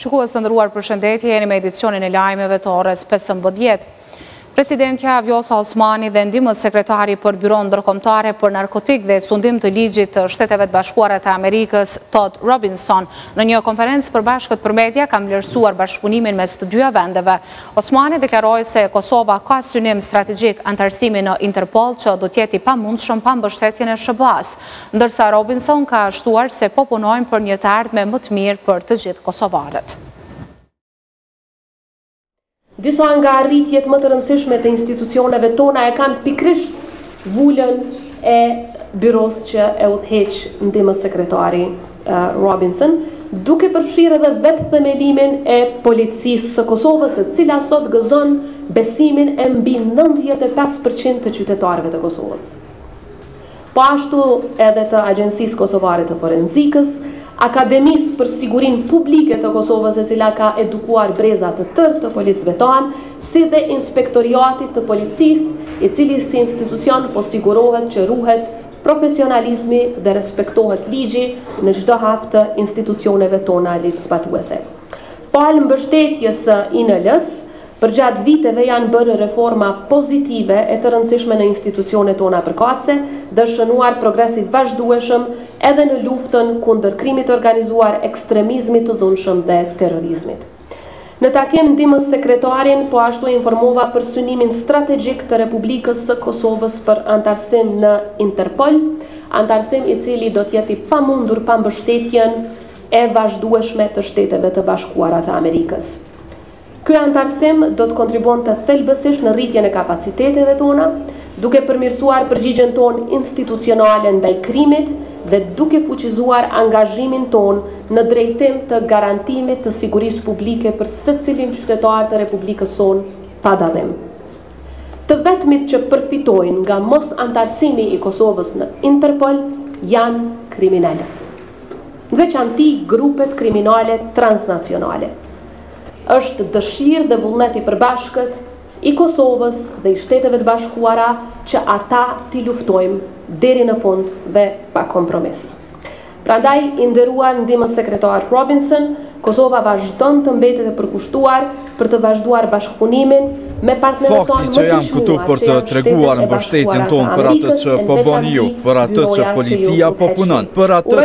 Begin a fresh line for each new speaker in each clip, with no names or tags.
Shikues të nderuar përshëndetje, jeni me edicionin e lajmeve të orës 15. Presidentja Vjosa Osmani dhe ndihmës sekretari për Byronë Ndërkombëtare për Narkotikë dhe Sundim të Ligjit të Shteteve të Bashkuara të Amerikës, Todd Robinson, në një konferencë të përbashkët për media kanë vlerësuar bashkëpunimin mes të dyja vendeve Osmani deklaroi se Kosova ka synim strategjik anëtarësimin në Interpol që do të jetë i pamundshëm pa mbështetjen e SHBA-së, ndërsa Robinson ka shtuar se po punojnë për një të ardhme më të mirë për të gjithë kosovarët.
Disa nga arritjet më të rëndësishme të institucioneve tona e kanë pikërisht vulën e byrosë që e udhëheq ndihmës sekretari. Robinson, duke përfshirë edhe vetë themelimin e Policisë së Kosovës, e cila sot gëzon besimin e mbi nëntëdhjetë e pesë për qind të qytetarëve të Kosovës. Po ashtu edhe të Agjencisë Kosovare të Forenzikës, Akademisë për Sigurinë Publike të Kosovës e cila ka edukuar breza të tërë të policëve tanë, si dhe Inspektoriatit të Policisë, i cili si institucion po sigurohet që ruhet profesionalizmi dhe respektohet ligji në çdo hap të institucioneve tona ligjzbatuese. Falë mbështetjes së INL-së, përgjatë viteve janë bërë reforma pozitive e të rëndësishme në institucionet tona përkatëse dhe është shënuar progres i vazhdueshëm edhe në luftën kundër krimit të organizuar, ekstremizmit të dhunshëm dhe terrorizmit. Në takim ndihmës sekretarin po ashtu e informova për synimin strategjik të Republikës së Kosovës për anëtarësim në Interpol, anëtarësim i cili do të jetë i pamundur pa mbështetjen e vazhdueshme të Shteteve të Bashkuara të Amerikës. Ky anëtarësim do të kontribuonte thelbësisht në rritjen e kapaciteteve tona, Duke përmirësuar përgjigjen tonë institucionale ndaj krimit dhe duke fuqizuar angazhimin tonë në drejtim të garantimit të sigurisë publike për secilin qytetar të Republikës sonë pa dallim. Të vetmit që përfitojnë nga mosanëtarësimi i Kosovës në Interpol janë kriminelët. Në veçanti grupet kriminale transnacionale. Është dëshirë dhe vullnet i përbashkët i Kosovës dhe i Shteteve të Bashkuara që ata t'i luftojmë deri në fund dhe pa kompromis. Prandaj, i nderuar Ndihmës Sekretar Robinson, Kosova vazhdon të mbetet e përkushtuar për të vazhduar bashkëpunimin me partnerët tonë
më të çmuar. Fakti që jam këtu për të treguar mbështetjen tonë për atë që po bëni ju, për atë që policia po punon, për atë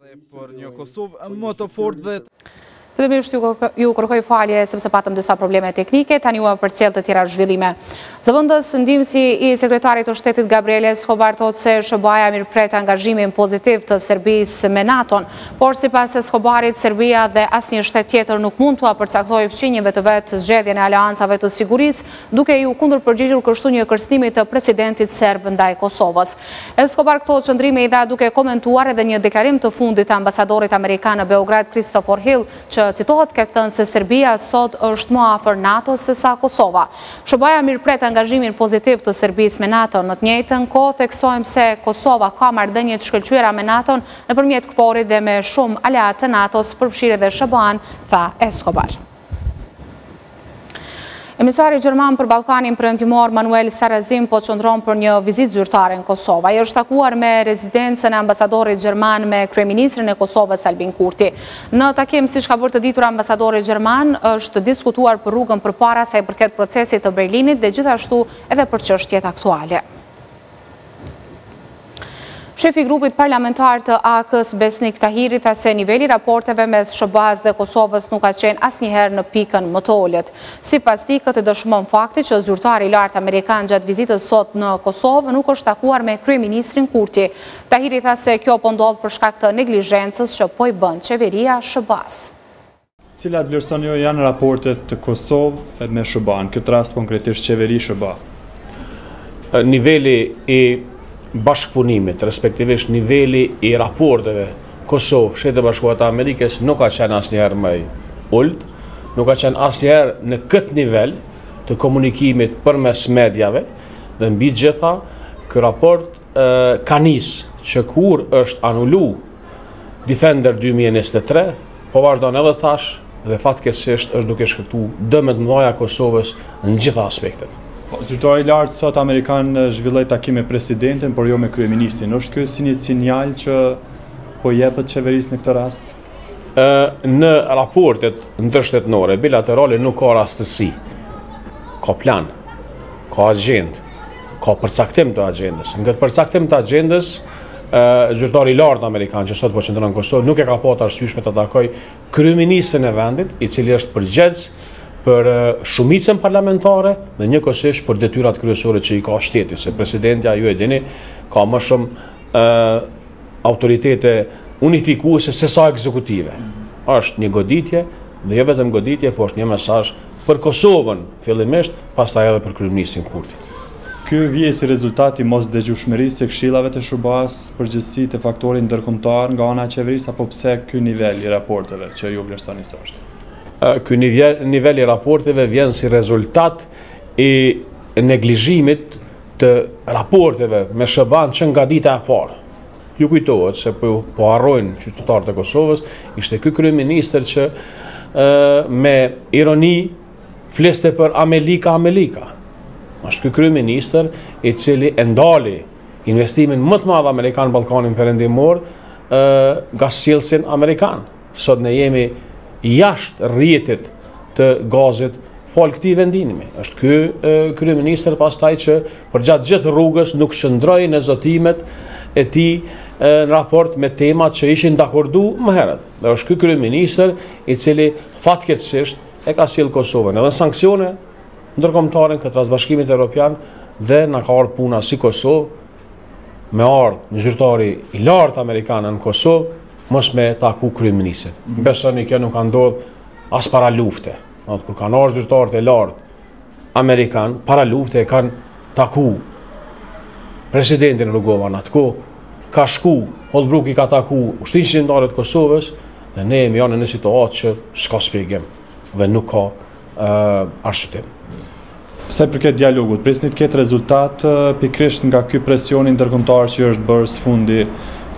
Dhe për një Kosovë më të fortë dhe...
Fillimisht ju kërkoj falje sepse patëm disa probleme teknike, tani ua përcjell të tjera zhvillime. Zëvendësndihmësi i sekretarit të shtetit Gabriel Escobar thotë se SHBA-ja mirëpret angazhimin pozitiv të Serbisë me NATO-n, por sipas Escobarit, Serbia dhe asnjë shtet tjetër nuk mund t'ua përcaktojë fqinjëve të vet zgjedhjen e aleancave të sigurisë duke iu kundërpërgjigjur kështu një kërcënimi të presidentit serb ndaj Kosovës. Escobar këto qëndrime i dha duke komentuar edhe një deklarim të fundit të ambasadorit amerikan në Beograd, Christopher Hill, që citohet të ketë thënë se Serbia sot është më afër NATO-s sesa Kosova. SHBA-ja mirëpret angazhimin pozitiv të Serbisë me NATO-n, në të njëjtën kohë theksojmë se Kosova ka marrëdhënie të shkëlqyera me NATO-n nëpërmjet KFOR-it dhe me shumë aleatë të NATO-s, përfshirë edhe SHBA-në, tha Escobar. Emisari gjerman për Ballkanin Perëndimor Manuel Sarrazin po qëndron për një vizitë zyrtare në Kosovë. Ai është takuar me rezidencën e ambasadorit gjerman me kryeministrin e Kosovës Albin Kurti. Në takim, siç ka bërë të ditur ambasadori gjerman, është diskutuar për rrugën përpara sa i përket procesit të Berlinit dhe gjithashtu edhe për çështjet aktuale. Shefi i grupit parlamentar të AAK-së, Besnik Tahiri, tha se niveli i raporteve mes SHBA-së dhe Kosovës nuk ka qenë asnjëherë në pikën më të ulët. Sipas tij, këtë e dëshmon fakti që zyrtari i lartë amerikan gjatë vizitës sot në Kosovë nuk është takuar me kryeministrin Kurti. Tahiri tha se kjo po ndodh për shkak të neglizhencës që po i bën qeveria SHBA-së.
Cilat vlerësoni ju janë raportet të Kosovë me SHBA-në, këtë rast konkretisht qeveri SHBA?
Niveli i bashkëpunimit, respektivisht niveli i raporteve Kosovë, Shtetet Bashkuara të Amerikës nuk ka qenë asnjëherë më i ulët, nuk ka qenë asnjëherë në këtë nivel të komunikimit përmes mediave dhe mbi të gjitha ky raport ka nis që kur është anulu Defender 2023, po vazhdon edhe tash dhe fatkeqësisht është duke shkaktu dëme të mëdhaja Kosovës në gjitha aspektet.
Po, zyrtari i lartë sot amerikan zhvilloi takim me presidenten, por jo me kryeministrin. Është kjo si një sinjal që po jepet qeverisë në këtë rast?
Në raportet ndërshtetërore, bilaterale nuk ka rastësi. Ka plan, ka agjendë, ka përcaktim të agjendës. Në këtë përcaktim të agjendës, zyrtari i lartë amerikan që sot po qëndron në Kosovë nuk e ka pa të arsyeshme ta takojë kryeministrin e vendit, i cili është përgjegjës për shumicën parlamentare dhe njëkohësisht për detyrat kryesore që i ka shteti, se presidentja ju e dini ka më shumë autoritete unifikuese sesa ekzekutive. Është një goditje, dhe jo vetëm goditje, po është një mesazh për Kosovën fillimisht, pastaj edhe për kryeministrin Kurti.
Ky vjen si rezultat i mosdëgjueshmërisë së këshillave të SHBA-së përgjithësisht të faktorit ndërkombëtar nga ana e qeverisë, apo pse ky nivel i raporteve që ju vlerësoni se është?
Ky nivel i raporteve vjen si rezultat i neglizhimit të raporteve me SHBA-n që nga dita e parë. Ju kujtohet se po, po harrojnë qytetarët e Kosovës, ishte ky kryeministër që ë me ironi fliste për Amelika Amelika. Është ky kryeministër i cili e ndali investimin më të madh amerikan në Ballkanin Perëndimor ë nga sjellësit amerikan. Sot ne jemi jashtë rrjetit të gazit falë këtij vendinimi. Është ky kryeministër pastaj që përgjatë gjithë rrugës nuk qëndroi në zotimet e tij në raport me temat që ishin dakordu më herët. Dhe është ky kryeministër i cili fatkeqësisht e ka sjell Kosovën edhe në sanksione ndërkombëtare në këtë rast Bashkimit Evropian dhe na ka ardh puna si Kosovë me ardhë një zyrtar i lartë amerikan në Kosovë, mos me taku kryeministrin. Besoni kjo nuk ka ndodhë as para lufte. Nëtë, kur kanë ardhë zyrtarët e lartë amerikanë, para lufte e kanë taku presidentin Rugova në atë kohë, ka shku, Holbruki ka taku Ushtrinë Çlirimtare të Kosovës, dhe ne jemi janë në një situatë që s'ka shpjegim dhe nuk ka arsyetim.
Sa i përket dialogut, prisni të ketë rezultat pikërisht nga ky presion ndërkombëtar që është bërë së fundi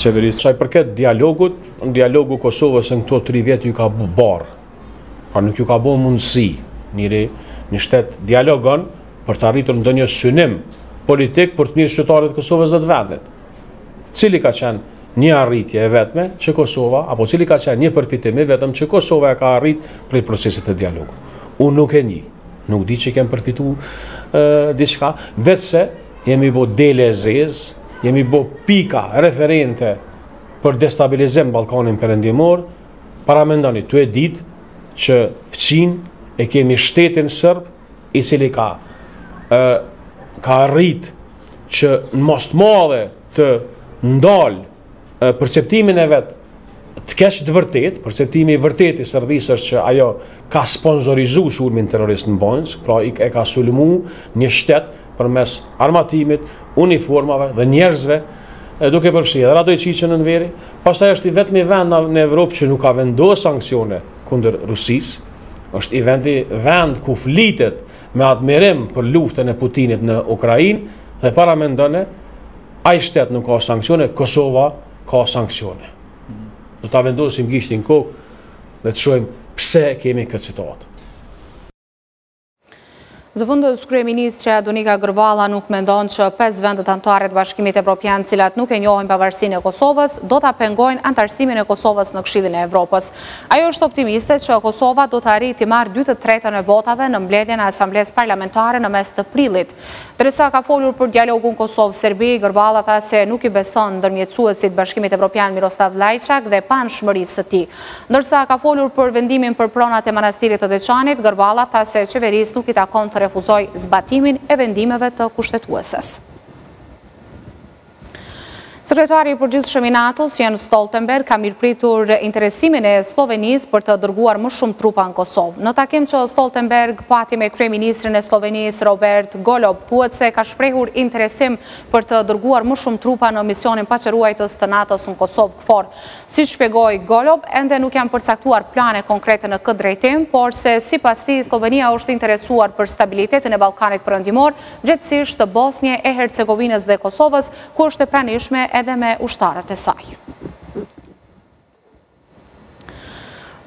qeverisë.
Sa i përket dialogut, dialogu Kosovës në këto 3 vjet ju ka bo barrë. Pra nuk ju ka bo mundësi njëri një shtet dialogon për të arritur ndonjë synim politik për të mirë të qytetarëve të Kosovës dhe të vendit. Cili ka qenë Një arritje e vetme që Kosova, apo cili ka qenë një përfitim i vetëm që Kosova e ka arrit prej procesit të dialogut. Unë nuk e di, nuk di që kem përfitu diçka, vetëm se jemi bo dele e zezë, jemi bo pika referente për destabilizim Ballkanin Perëndimor, paramendoni, tue ditë që fqinj e kemi shtetin serb, i cili ka, ka arrit që në masë të madhe të ndalë perceptimin e vet të keq të vërtetë, perceptimi i vërtetë i Serbisë është që ajo ka sponsorizu sulmin terrorist në Banjskë, pra e ka sulmu një shtet përmes armatimit, uniformave dhe njerëzve, duke përfshi edhe Radoiçiqin në veri, pastaj është i vetmi vend në Evropë që nuk ka vendos sanksione kundër Rusisë, është i vendi vend ku flitet me admirim për luftën e Putinit në Ukrajinë, Dhe paramendone, ai shtet nuk ka sanksione, Kosova ka sanksione. Do ta vendosim gishtin në kokë dhe të shohim pse kemi këtë situatë.
Zëvendëskryeministrja Donika Gërvalla nuk mendon që 5 vendet anëtare të Bashkimit Evropian të cilat nuk e njohin pavarësinë e Kosovës, do ta pengojnë anëtarësimin e Kosovës në Këshillin e Evropës. Ajo është optimiste që Kosova do të arrijë t'i marrë 2 të tretën e votave në mbledhjen e Asamblesë Parlamentare në mes të prillit. Derisa ka folur për dialogun Kosovë-Serbi, Gërvalla tha se nuk i beson ndërmjetësuesit të Bashkimit Evropian Miroslav Lajçak dhe paanshmërisë së tij. Ndërsa ka folur për vendimin për pronat e Manastirit të Deçanit, Gërvalla tha se qeverisë nuk i takon të refuzojë zbatimin e vendimeve të Kushtetueses. Sekretari i Përgjithshëm i NATO-s, Jens Stoltenberg, ka mirëpritur interesimin e Sllovenisë për të dërguar më shumë trupa në Kosovë. Në takim që Stoltenberg pati me kryeministrin e Sllovenisë, Robert Golob, thuhet se ka shprehur interesim për të dërguar më shumë trupa në misionin paqeruajtës të NATO-s në Kosovë, KFOR. Siç shpjegoi Golob, ende nuk janë përcaktuar plane konkrete në këtë drejtim, porse sipas tij Sllovenia është e interesuar për stabilitetin e Ballkanit Perëndimor gjegjësisht të Bosnje e Hercegovinës dhe Kosovës, ku është e pranishme edhe me ushtarët e saj.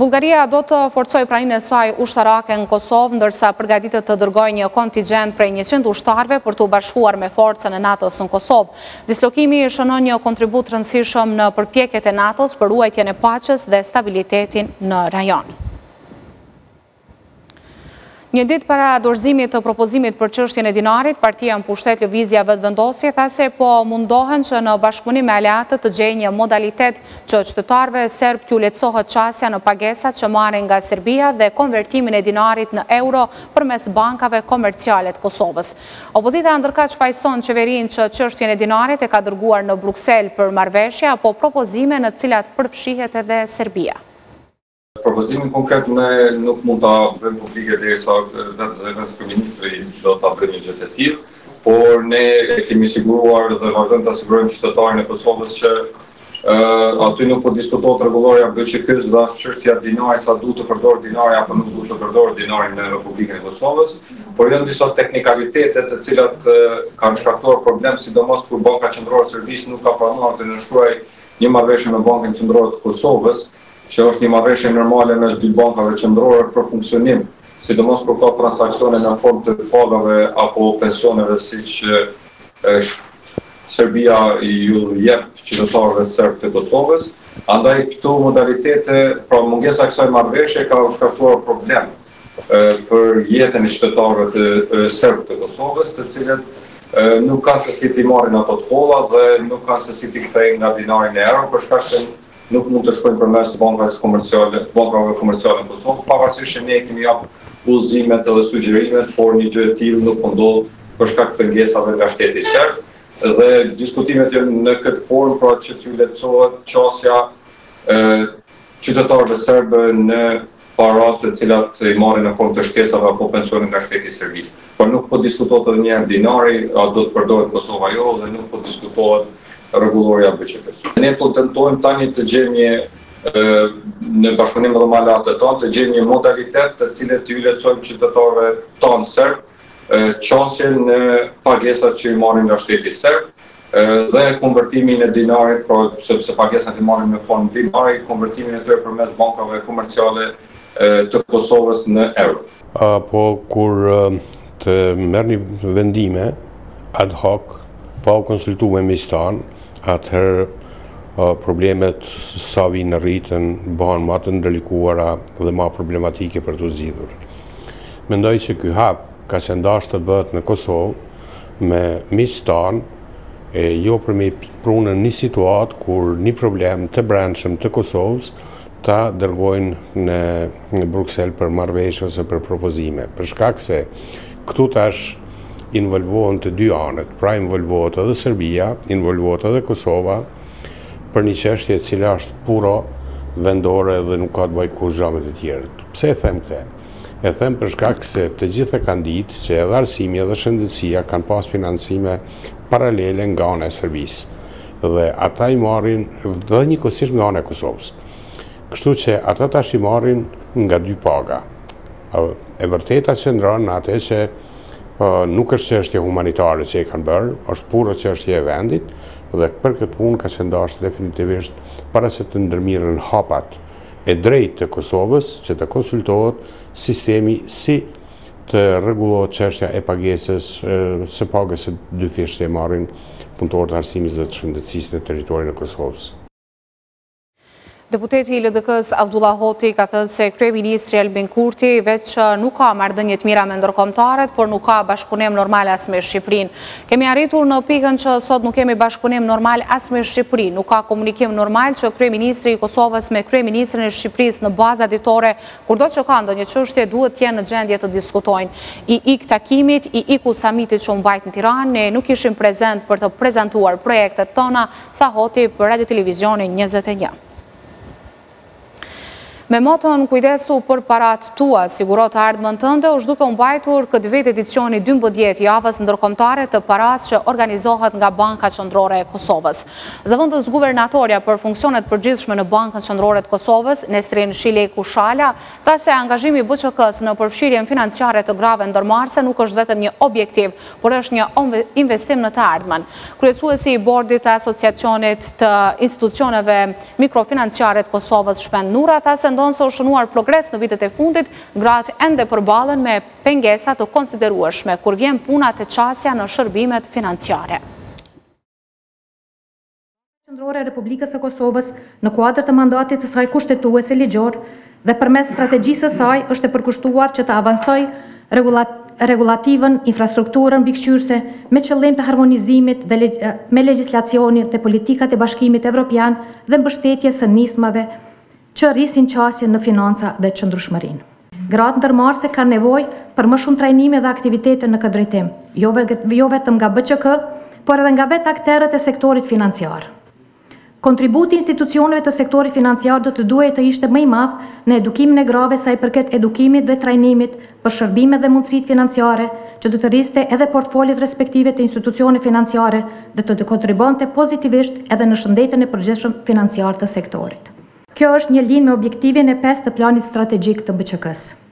Bullgaria do të forcojë praninë e saj ushtarake në Kosovë, ndërsa përgatitet të dërgojë një kontingjent prej 100 ushtarëve për t'u bashkuar me forcën e NATO-s në Kosovë. Dislokimi shënon një kontribut të rëndësishëm në përpjekjet e NATO-s për ruajtjen e paqes dhe stabilitetin në rajon. Një ditë para dorëzimit të propozimit për çështjen e dinarit, partia në pushtet Lëvizja Vetëvendosje tha se po mundohen që në bashkëpunim me aleatët të gjejë një modalitet që qytetarëve serbë t'ju lehtësohet qasja në pagesat që marrin nga Serbia dhe konvertimin e dinarit në euro përmes bankave komerciale të Kosovës. Opozita ndërkaq fajëson qeverinë që çështjen e dinarit e ka dërguar në Bruksel për marrëveshje apo propozime në të cilat përfshihet edhe Serbia.
Propozimin konkret ne nuk mund ta bëjmë publike derisa vetë zëvendëskryeministri do ta bëjë një gjë të tillë, por ne e kemi siguruar dhe vazhdojmë ta sigurojmë qytetarin e Kosovës që aty nuk po diskutohet rregullorja e BQK-së dhe as çështja e dinarit se a duhet të përdoret dinari apo nuk duhet të përdoret dinari në Republikën e Kosovës, por janë disa teknikalitete të cilat kanë shkaktuar problem sidomos kur Banka Qendrore e Serbisë nuk ka pranuar të nënshkruajë një marrëveshje me Bankën Qendrore të Kosovës, që është një marrëveshje normale mes dy bankave qendrore për funksionim, sidomos kur ka transaksione në formë të pagave apo pensioneve siç Serbia ju jep qytetarëve serbë të Kosovës, andaj këto modalitete, pra mungesa e kësaj marrëveshjeje ka shkaktuar problem për jetën e qytetarëve të serbë të Kosovës, të cilët nuk kanë se si t'i marrin ato të holla dhe nuk kanë se si t'i kthejnë nga dinari në euro për shkak se nuk mund të shkojnë përmes bankave komerciale, bankave komerciale në Kosovë, pavarësisht që ne i kemi jap udhëzimet edhe sugjerimet, por një gjë e tillë nuk po ndodh për shkak të pengesave nga shteti serb dhe diskutimet janë në këtë formë, pra që t'u lehtësohet qasja e qytetarëve serbë në para të cilat i marrin në formë të shtesave apo pensione nga shteti i Serbisë. Por nuk po diskutohet edhe një herë dinari, a do të përdoret n'Kosovë a jo dhe nuk po diskutohet rregullorja e BQK-së. Ne po tentojmë tani të gjejmë një në bashkëpunim edhe me aleatët tanë, të gjejmë një modalitet të cilët t'iu lehtësojmë qytetarëve tanë serbë qasjen në pagesat që i marrin nga shteti serb, dhe konvertimin e dinarit, pra sepse pagesat i marrin në formë dinari, konvertimin e tyre përmes bankave komerciale të Kosovës në euro.
Po kur të merren vendime ad hoc, pa u konsultu me miqtë tanë, atëherë problemet sa vijnë e rriten, bëhen ma të ndërlikuara dhe ma problematike për t'u zgjidhur. Mendoj që ky hap ka qenë dashtë të bëhet në Kosovë, me miqtë tanë, e jo për me pru në një situatë kur një problem të brendshëm të Kosovës ta dërgojnë në, në Bruksel për marrëveshje ose për propozime. Për shkak se këtu tash involvohen të dy anët, pra involvohet edhe Serbia, involvohet edhe Kosova, për një çështje e cila është puro vendore dhe nuk ka të bëjë kurgja me të tjerët. Pse e them këtë? E them për shkak se të gjithë e kanë dit që edhe arsimi edhe shëndetësia kanë pas financime paralele nga ana e Serbisë dhe ata i marrin dhe njëkohësisht nga ana e Kosovës. Kështu që ata tash i marrin nga dy paga. E vërteta qëndron në atë që nuk është çështje humanitare që i kanë bërë, është puro çështje e vendit dhe për këtë punë ka qenë dashtë definitivisht para se të ndërmirren hapat e drejtë të Kosovës që të konsultohet sistemi si të rregullohet çështja e pagesës së pagës së dyfishtë që e marrin punëtorët e arsimit dhe të shëndetësisë në territorin e Kosovës.
Deputeti i LDK-së Avdullah Hoti ka thënë se kryeministri Albin Kurti veç që nuk ka marrëdhënie të mira me ndërkombëtarët, por nuk ka bashkëpunim normal as me Shqipërinë. Kemi arritur në pikën që sot nuk kemi bashkëpunim normal as me Shqipërinë, nuk ka komunikim normal që kryeministri i Kosovës me kryeministrin e Shqipërisë në baza ditore, kurdo që ka ndonjë çështje duhet të jenë në gjendje të diskutojnë. I iku takimit, i iku samitit që u mbajt në Tiranë, ne nuk ishim prezent për të prezantuar projektet tona, tha Hoti për Radiotelevizionin njëzet e një. Me moton Kujdesu për paratë tua, siguro të ardhmen tënde është duke u mbajtur këtë vit edicioni i dymbëdhjetë i Javës Ndërkombëtare të Parasë që organizohet nga Banka Qendrore e Kosovës. Zëvendësguvernatorja për Funksionet Përgjithshme në Bankën Qendrore të Kosovës, Nesrin Shileku-Shala, tha se angazhimi i BQK-së në përfshirjen financiare të grave ndërmarrëse nuk është vetëm një objektiv, por është një investim në të ardhmen. Kryesuesi i Bordit të Asociacionit të Institucioneve Mikrofinanciare të Kosovës, Shpend Nura, tha se ndonëse është shënuar progres në vitet e fundit, gratë ende përballen me pengesa të konsiderueshme, kur vjen puna te qasja në shërbimet financiare.
Banka Qendrore e Republikës së Kosovës, në kuadër të mandatit të saj kushtetues e ligjor, dhe përmes strategjisë së saj është e përkushtuar që të avancojë rregullativën, infrastrukturën mbikëqyrëse, me qëllim të harmonizimit me legjislacionin dhe politikat e Bashkimit Evropian dhe mbështetjes së nismave që rrisin qasjen në financa dhe qëndrueshmërinë. Gratë ndërmarrëse kanë nevojë për më shumë trajnime dhe aktivitete në këtë drejtim, jo vetëm nga BQK, por edhe nga vetë akterët e sektorit financiar. Kontributi i institucioneve të sektorit financiar do të duhej të ishte më i madh në edukimin e grave sa i përket edukimit dhe trajnimit për shërbimet dhe mundësitë financiare, që do të rriste edhe portfoliet respektive të institucioneve financiare dhe do të kontribuonte pozitivisht edhe në shëndetin e përgjithshëm financiar të sektorit. Kjo është në linjë me objektivin e pestë të Planit Strategjik të BQK-së.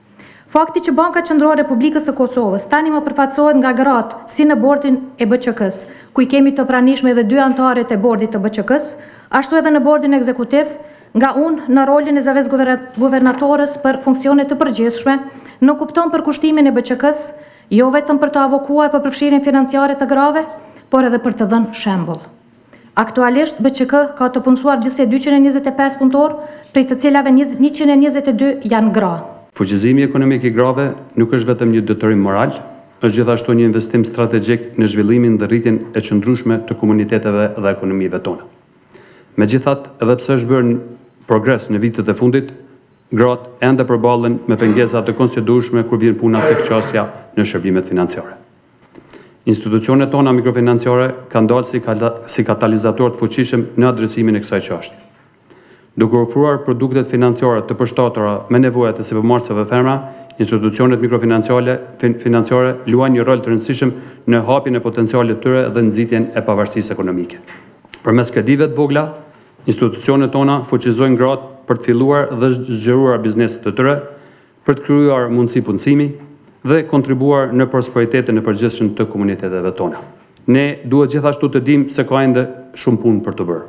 Fakti që Banka Qendrore e Republikës së Kosovës tani më përfaqësohet nga gratë si në bordin e BQK-së, ku i kemi të pranishme edhe dy anëtare të bordit të BQK-së, ashtu edhe në bordin ekzekutiv, nga unë në rolin e zëvendësguvernatores për funksione të përgjithshme, nënkupton përkushtimin e BQK-së jo vetëm për të avokuar për përfshirjen financiare të grave, por edhe për të dhënë shembull. Aktualisht BQK ka të punësuar gjithsej dyqind e njëzet e pesë punëtorë, prej të cilave njëqind e njëzet e dy janë gra.
Fuqizimi ekonomik i grave nuk është vetëm një detyrim moral, është gjithashtu një investim strategjik në zhvillimin dhe rritjen e qëndrueshme të komuniteteve dhe ekonomive tona. Megjithatë, edhe pse është bërë progres në vitet e fundit, gratë ende përballen me pengesa të konsiderueshme kur vjen puna tek qasja në shërbimet financiare. Institucionet tona mikrofinanciare kanë dalë si katalizatorë të fuqishëm në adresimin e kësaj çështje. Duke ofruar produktet financiare të përshtatura me nevojat e sipërmarrësve femra, institucionet mikrofinanciare luajnë një rol të rëndësishëm në hapjen e potencialit të tyre dhe nxitjen e pavarësisë ekonomike. Përmes kredive të vogla, institucionet tona fuqizojnë gratë për të filluar dhe zgjeruar bizneset e tyre, për të krijuar mundësi punësimi dhe kontribuar në prosperitetin e përgjithshëm të komuniteteve tona. Ne duhet gjithashtu të dimë se ka ende shumë punë për të bërë.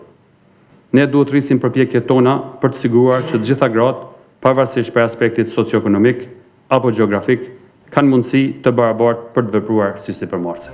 Ne duhet të rrisim përpjekjet tona për të siguruar që të gjitha gratë, pavarësisht prej aspektit socioekonomik apo gjeografik, kanë mundësi të barabartë për të vepruar si
sipërmarrëse.